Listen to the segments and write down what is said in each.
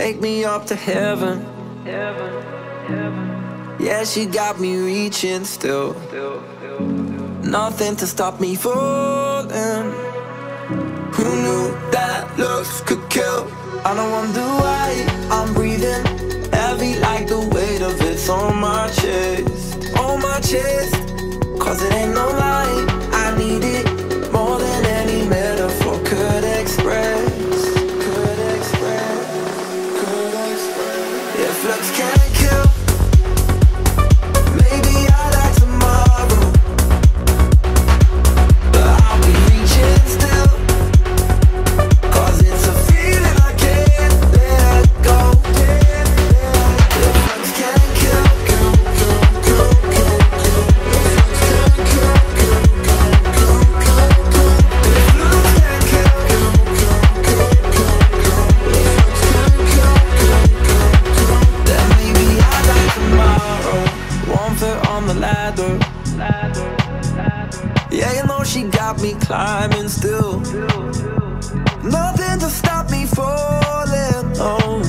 Take me up to heaven. Heaven, heaven. Yeah, she got me reaching still. Nothing to stop me falling. Who knew that looks could kill? I don't wonder why I'm breathing heavy like the weight of it's on my chest. On my chest. Cause it ain't no lie. Express. If on the ladder. Yeah, you know she got me climbing still. Nothing to stop me falling. Oh,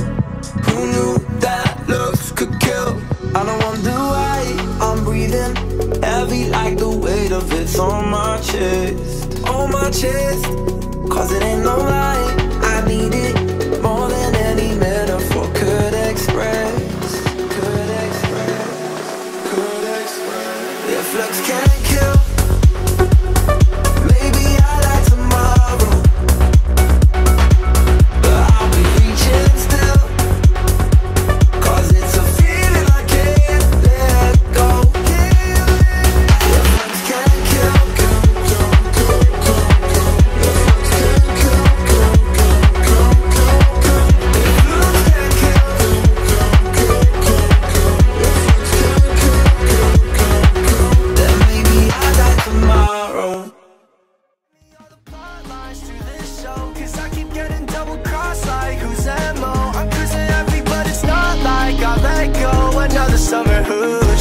who knew that looks could kill? I don't wonder why I'm breathing heavy like the weight of it's on my chest. On my chest. Cause it ain't no lie. show. Cause I keep getting double crossed like who's MO. I'm cruising heavy, but it's not like I let go. Another summer who's